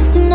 Just